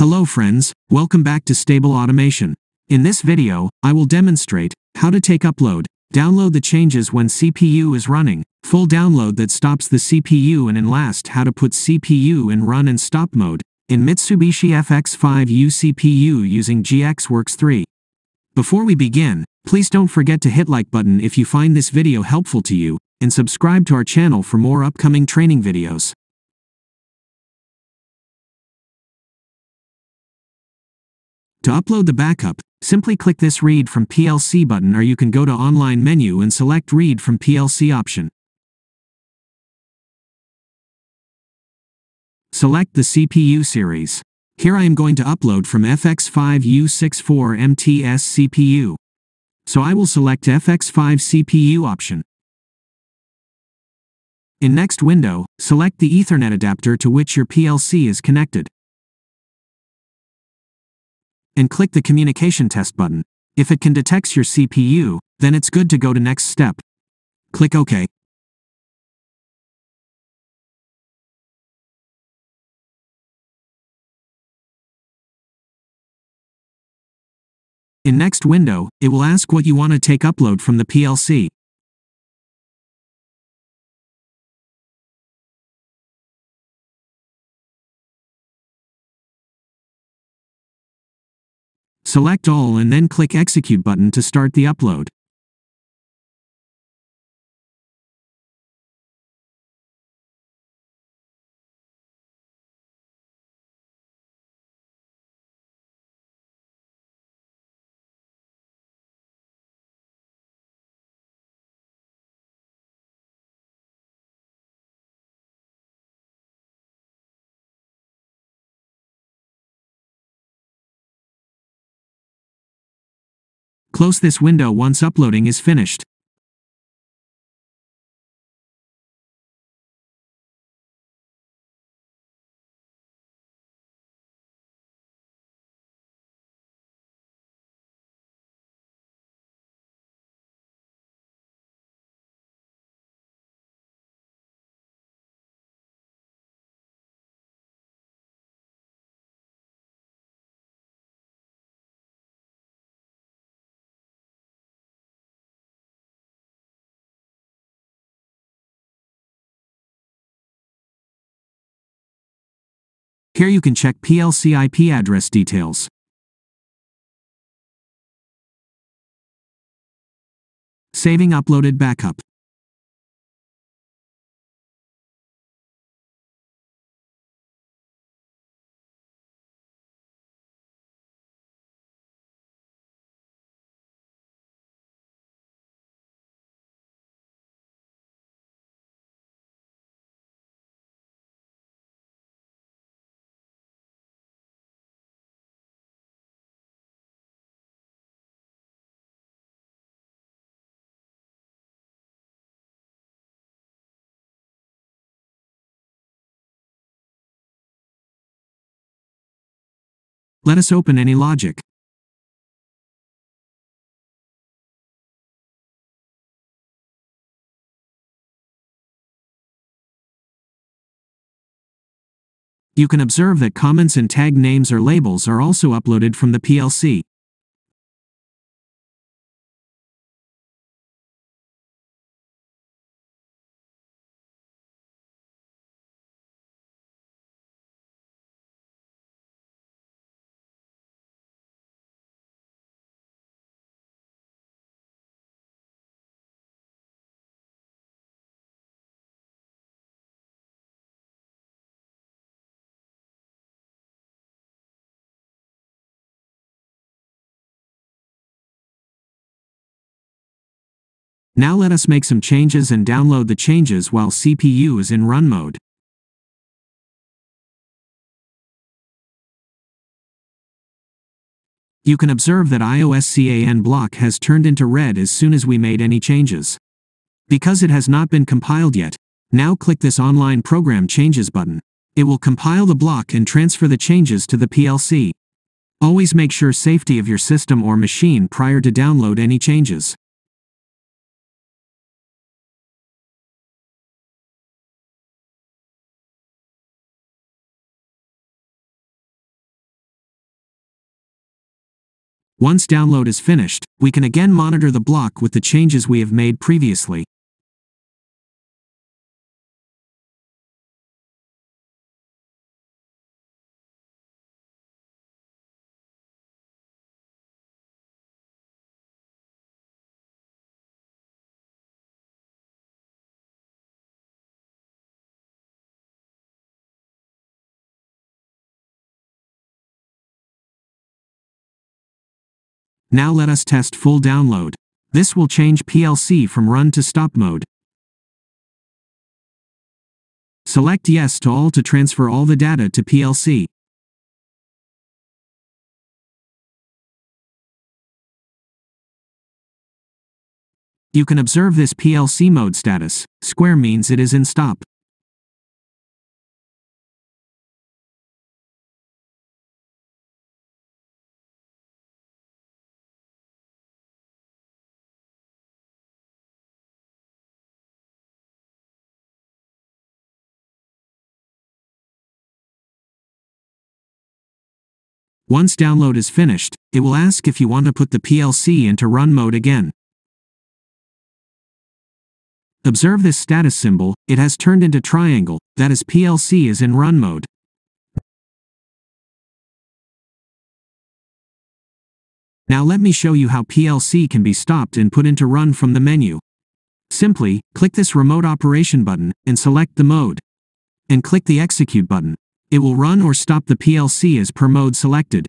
Hello friends, welcome back to Stable Automation. In this video, I will demonstrate how to take upload, download the changes when CPU is running, full download that stops the CPU and in last how to put CPU in run and stop mode in Mitsubishi FX5U CPU using GXWorks 3. Before we begin, please don't forget to hit like button if you find this video helpful to you, and subscribe to our channel for more upcoming training videos. To upload the backup, simply click this Read from PLC button or you can go to Online menu and select Read from PLC option. Select the CPU series. Here I am going to upload from FX5U64MTS CPU. So I will select FX5 CPU option. In next window, select the Ethernet adapter to which your PLC is connected and click the Communication Test button. If it can detect your CPU, then it's good to go to next step. Click OK. In next window, it will ask what you want to take upload from the PLC. Select all and then click Execute button to start the upload. Close this window once uploading is finished. Here you can check PLC IP address details. Saving uploaded backup. Let us open any logic. You can observe that comments and tag names or labels are also uploaded from the PLC. Now let us make some changes and download the changes while CPU is in run mode. You can observe that IOSCAN block has turned into red as soon as we made any changes. Because it has not been compiled yet, now click this Online Program Changes button. It will compile the block and transfer the changes to the PLC. Always make sure safety of your system or machine prior to download any changes. Once download is finished, we can again monitor the block with the changes we have made previously. Now let us test full download. This will change PLC from run to stop mode. Select Yes to all to transfer all the data to PLC. You can observe this PLC mode status. Square means it is in stop. Once download is finished, it will ask if you want to put the PLC into run mode again. Observe this status symbol, it has turned into triangle, that is PLC is in run mode. Now let me show you how PLC can be stopped and put into run from the menu. Simply, click this remote operation button, and select the mode. And click the execute button. It will run or stop the PLC as per mode selected.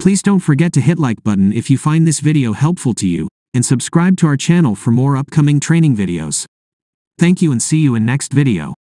Please don't forget to hit like button if you find this video helpful to you, and subscribe to our channel for more upcoming training videos. Thank you and see you in next video.